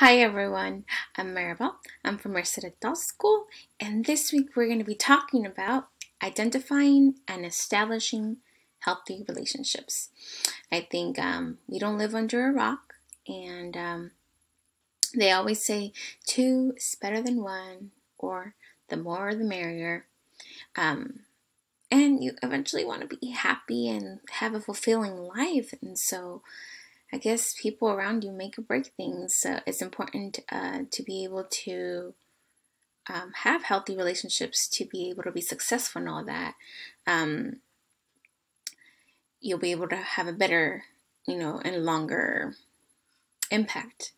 Hi everyone, I'm Maribel. I'm from Merced Adult School, and this week we're going to be talking about identifying and establishing healthy relationships. I think um, we don't live under a rock, and um, they always say two is better than one, or the more the merrier. Um, and you eventually want to be happy and have a fulfilling life, and so I guess people around you make or break things. So it's important uh, to be able to um, have healthy relationships to be able to be successful and all that. Um, you'll be able to have a better, you know, and longer impact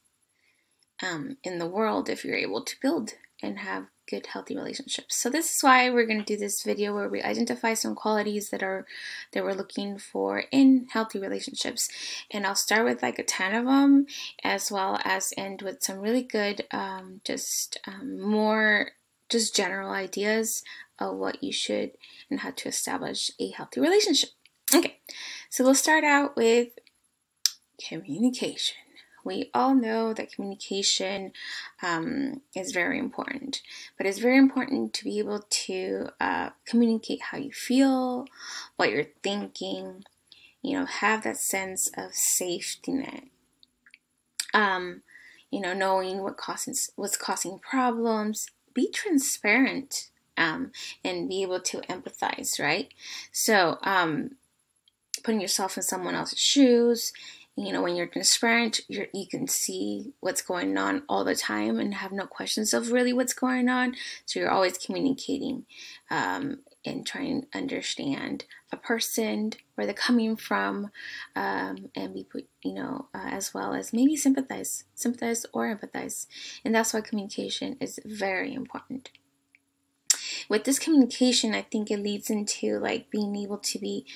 um, in the world if you're able to build and have good healthy relationships. So this is why we're going to do this video where we identify some qualities that are that we're looking for in healthy relationships. And i'll start with like a 10 of them as well as end with some really good um, just um, more just general ideas of what you should and how to establish a healthy relationship. Okay so we'll start out with communication we all know that communication um, is very important, but it's very important to be able to uh, communicate how you feel, what you're thinking, you know, have that sense of safety net. Um, you know, knowing what causes what's causing problems, be transparent um, and be able to empathize, right? So, um, putting yourself in someone else's shoes you know when you're transparent you're, you can see what's going on all the time and have no questions of really what's going on. So you're always communicating um, and trying to understand a person where they're coming from um, and be you know uh, as well as maybe sympathize sympathize or empathize. And that's why communication is very important. With this communication i think it leads into like being able to be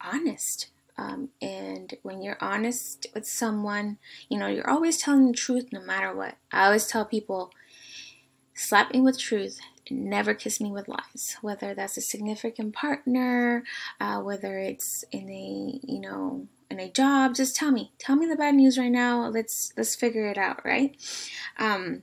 honest um, and when you're honest with someone, you know, you're always telling the truth no matter what. I always tell people, slap me with truth, never kiss me with lies. Whether that's a significant partner, uh, whether it's in a, you know, in a job, just tell me. Tell me the bad news right now. Let's let's figure it out, right? Um,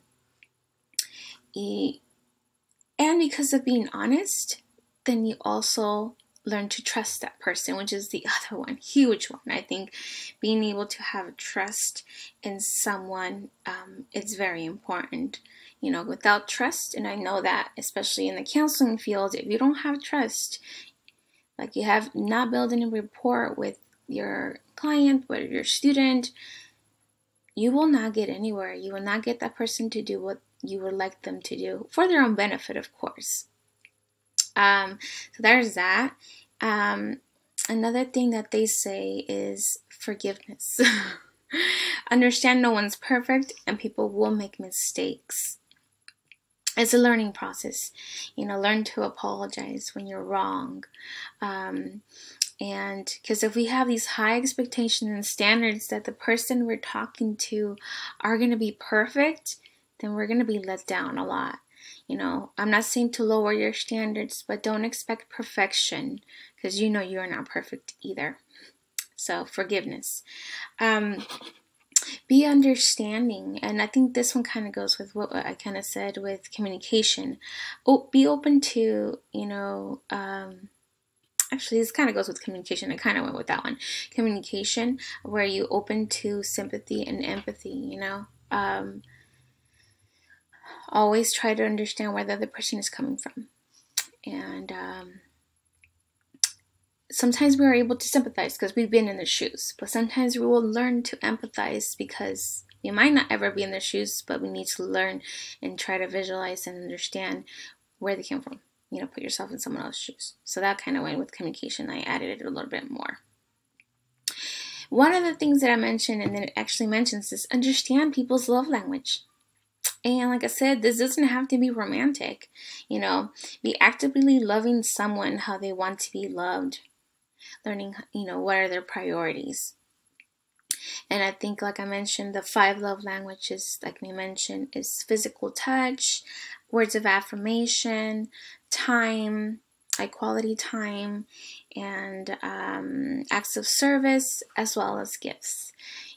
and because of being honest, then you also learn to trust that person, which is the other one, huge one. I think being able to have trust in someone um, is very important. You know, without trust, and I know that especially in the counseling field, if you don't have trust, like you have not building a rapport with your client, with your student, you will not get anywhere. You will not get that person to do what you would like them to do for their own benefit, of course. Um, so there's that. Um, another thing that they say is forgiveness. Understand no one's perfect and people will make mistakes. It's a learning process. You know, learn to apologize when you're wrong. Um, and because if we have these high expectations and standards that the person we're talking to are going to be perfect, then we're going to be let down a lot. You know, I'm not saying to lower your standards, but don't expect perfection because you know you're not perfect either. So, forgiveness. Um, be understanding and i think this one kind of goes with what i kind of said with communication oh, be open to you know um, actually this kind of goes with communication i kind of went with that one communication where you open to sympathy and empathy you know um, always try to understand where the other person is coming from. And um, sometimes we are able to sympathize because we've been in their shoes, but sometimes we will learn to empathize because we might not ever be in their shoes, but we need to learn and try to visualize and understand where they came from. You know, put yourself in someone else's shoes. So that kind of went with communication. I added it a little bit more. One of the things that I mentioned, and then it actually mentions is understand people's love language. And like I said, this doesn't have to be romantic. You know, be actively loving someone how they want to be loved. Learning, you know, what are their priorities. And I think, like I mentioned, the five love languages, like we mentioned, is physical touch, words of affirmation, time, like quality time, and um, acts of service, as well as gifts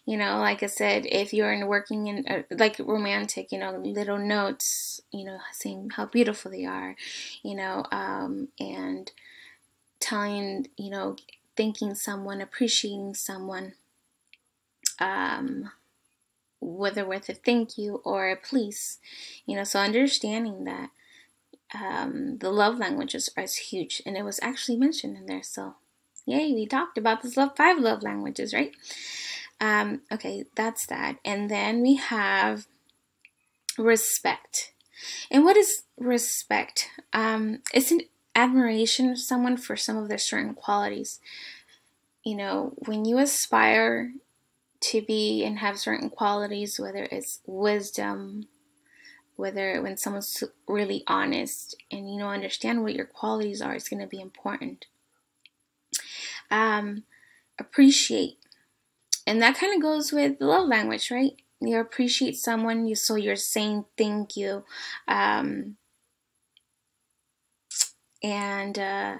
you know like i said if you're in working in uh, like romantic you know little notes you know saying how beautiful they are you know um, and telling you know thanking someone appreciating someone um, whether with a thank you or a please you know so understanding that um, the love languages is huge and it was actually mentioned in there so yay we talked about this love five love languages right um, okay, that's that. And then we have respect. And what is respect? Um, it's an admiration of someone for some of their certain qualities. You know, when you aspire to be and have certain qualities, whether it's wisdom, whether when someone's really honest and you know understand what your qualities are, it's going to be important. Um, appreciate and that kind of goes with the love language, right? You appreciate someone, you so you're saying thank you, um, and uh,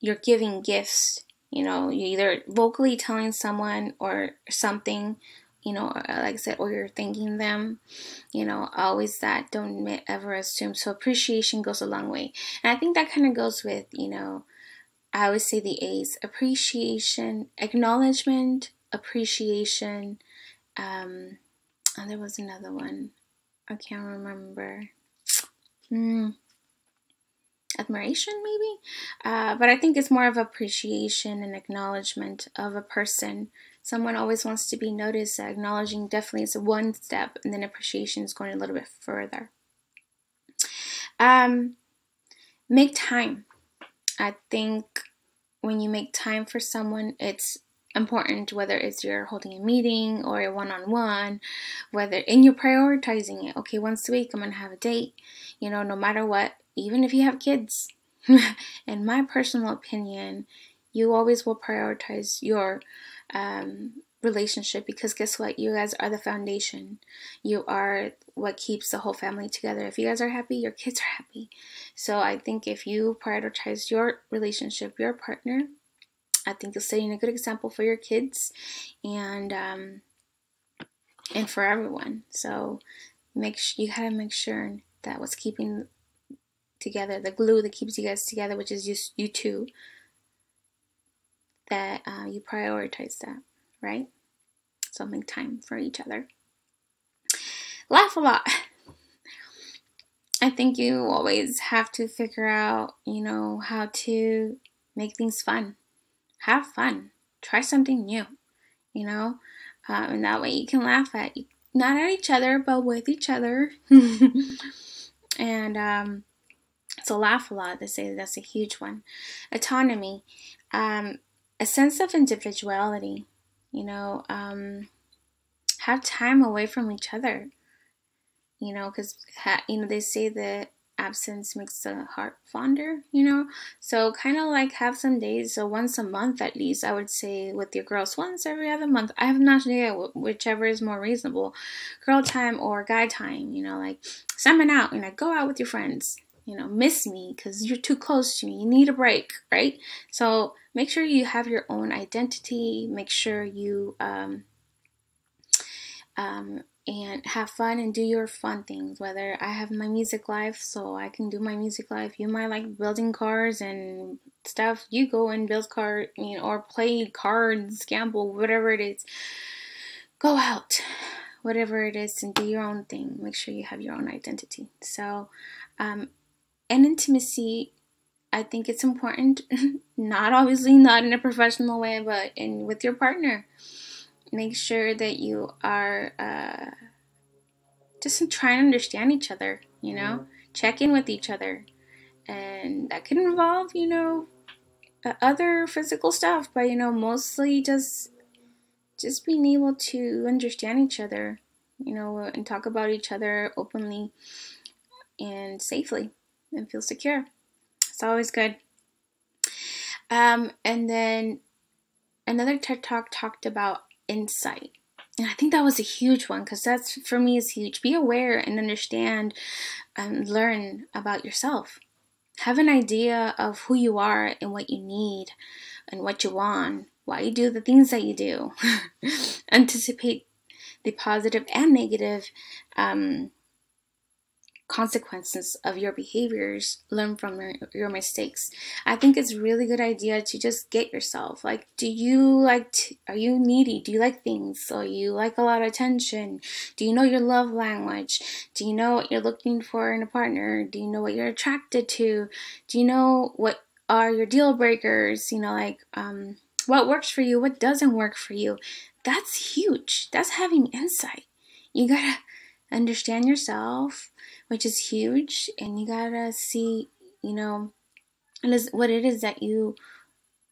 you're giving gifts. You know, you either vocally telling someone or something, you know, uh, like I said, or you're thanking them. You know, always that. Don't ever assume. So appreciation goes a long way, and I think that kind of goes with you know I always say the A's appreciation, acknowledgement, appreciation. Um, and oh, there was another one. I can't remember. Mm, admiration, maybe? Uh, but I think it's more of appreciation and acknowledgement of a person. Someone always wants to be noticed. Acknowledging definitely is one step, and then appreciation is going a little bit further. Um, make time I think when you make time for someone, it's important whether it's you're holding a meeting or a one-on-one whether and you're prioritizing it. Okay once a week i'm gonna have a date you know no matter what even if you have kids. In my personal opinion you always will prioritize your um, relationship because guess what? You guys are the foundation. You are what keeps the whole family together. If you guys are happy, your kids are happy. So I think if you prioritize your relationship, your partner, I think you're setting a good example for your kids and um, and for everyone. So make sure you gotta make sure that what's keeping together, the glue that keeps you guys together, which is just you two, that uh, you prioritize that right? So make time for each other. Laugh a lot. I think you always have to figure out, you know, how to make things fun. Have fun. Try something new, you know, um, and that way you can laugh at not at each other, but with each other. and um, so laugh a lot. They say that's a huge one. Autonomy, um, a sense of individuality you know, um, have time away from each other. You know, because ha- you know they say that absence makes the heart fonder. You know, so kind of like have some days, so once a month at least. I would say with your girls, once every other month. I have not idea whichever is more reasonable, girl time or guy time. You know, like summon out. You know, go out with your friends you know, miss me because you're too close to me. You need a break, right? So make sure you have your own identity. Make sure you um, um, and have fun and do your fun things. Whether I have my music life, so I can do my music life. You might like building cars and stuff. You go and build car, you know, or play cards, gamble, whatever it is. Go out, whatever it is, and do your own thing. Make sure you have your own identity. So, um, and intimacy i think it's important not obviously not in a professional way but in with your partner. Make sure that you are uh, just trying to understand each other you know? Mm-hmm. check in with each other. And that can involve you know other physical stuff but you know mostly just just being able to understand each other you know and talk about each other openly and safely and feel secure. It's always good. Um, and then another TED Talk talked about insight. And I think that was a huge one because that's for me is huge. Be aware and understand and learn about yourself. Have an idea of who you are and what you need and what you want, why you do the things that you do. Anticipate the positive and negative um, consequences of your behaviors learn from your, your, mistakes. I think it's really good idea to just get yourself like do you like are you needy? Do you like things? So you like a lot of attention. Do you know your love language? Do you know what you're looking for in a partner? Do you know what you're attracted to? Do you know what are your deal breakers? You know like um what works for you what doesn't work for you. That's huge. That's having insight. You gotta understand yourself which is huge. And you gotta see, you know, what it is that you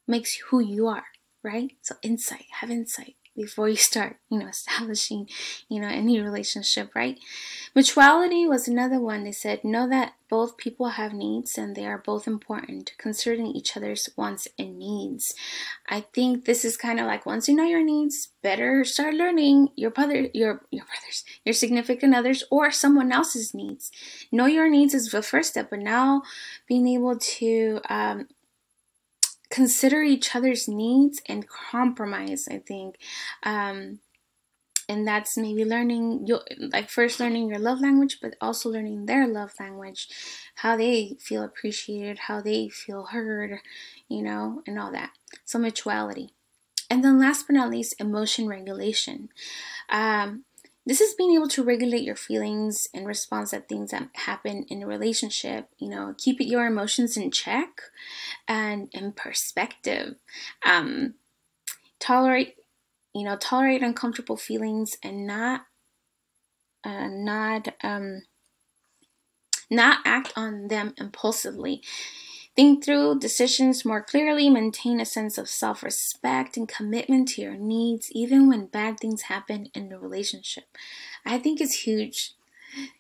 makes who you are, right? So insight, have insight before you start, you know, establishing, you know, any relationship, right? Mutuality was another one. They said, know that both people have needs and they are both important, considering each other's wants and needs. I think this is kind of like once you know your needs, better start learning your brother, your your brothers, your significant others, or someone else's needs. Know your needs is the first step, but now being able to um, consider each other's needs and compromise i think. Um, and that's maybe learning your like first learning your love language but also learning their love language how they feel appreciated how they feel heard you know and all that. So mutuality. And then last but not least emotion regulation. Um, this is being able to regulate your feelings in response to things that happen in a relationship you know keep your emotions in check and in perspective. Um, tolerate you know tolerate uncomfortable feelings and not uh, not um, not act on them impulsively Think through decisions more clearly, maintain a sense of self respect and commitment to your needs, even when bad things happen in the relationship. I think it's huge.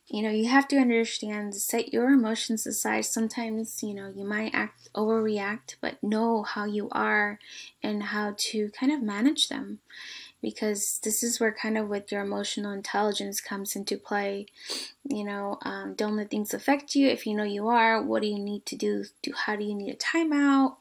You know, you have to understand, set your emotions aside. Sometimes, you know, you might act overreact, but know how you are and how to kind of manage them because this is where kind of with your emotional intelligence comes into play. You know um, don't let things affect you. If you know you are what do you need to do? Do how do you need a timeout?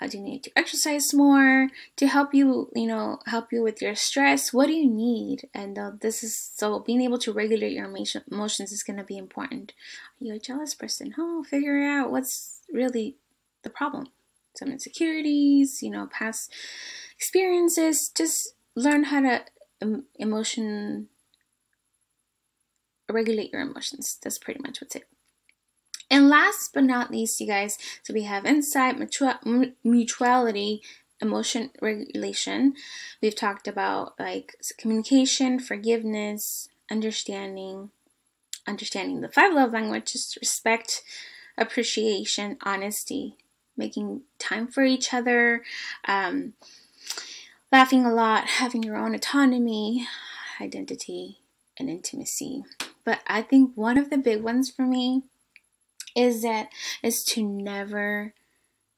Uh, do you need to exercise more to help you you know help you with your stress? What do you need? And uh, this is so being able to regulate your emotions is going to be important. Are you a jealous person? Oh figure out. What's really the problem? Some insecurities you know past experiences just learn how to emotion regulate your emotions. That's pretty much what's it. And last but not least, you guys, so we have insight, mutuality, emotion regulation. We've talked about like communication, forgiveness, understanding, understanding the five love languages, respect, appreciation, honesty, making time for each other, um, laughing a lot, having your own autonomy, identity, and intimacy. But I think one of the big ones for me is that is to never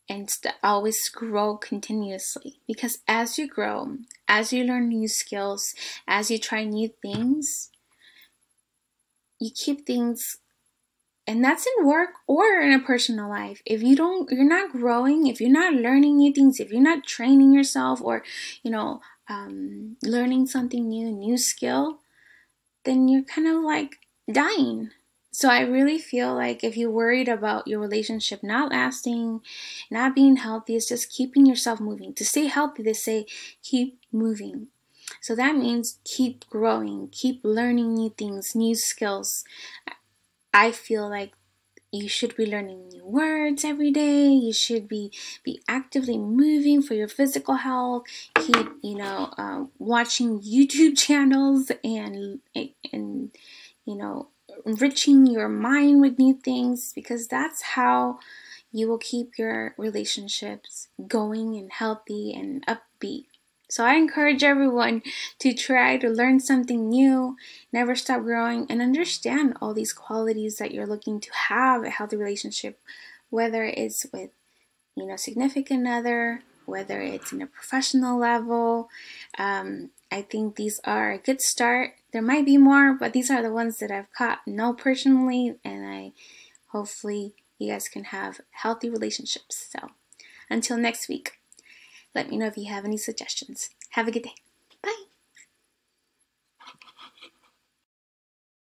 and to always grow continuously because as you grow, as you learn new skills, as you try new things, you keep things and that's in work or in a personal life. If you don't you're not growing if you're not learning new things if you're not training yourself or you know um, learning something new new skill then you're kind of like dying. So i really feel like if you're worried about your relationship not lasting not being healthy it's just keeping yourself moving. To stay healthy they say keep moving. So that means keep growing keep learning new things new skills I feel like you should be learning new words every day. You should be be actively moving for your physical health. Keep you know uh, watching YouTube channels and and you know enriching your mind with new things because that's how you will keep your relationships going and healthy and upbeat. So I encourage everyone to try to learn something new, never stop growing, and understand all these qualities that you're looking to have a healthy relationship, whether it's with, you know, significant other, whether it's in a professional level. Um, I think these are a good start. There might be more, but these are the ones that I've caught know personally, and I hopefully you guys can have healthy relationships. So until next week. Let me know if you have any suggestions. Have a good day.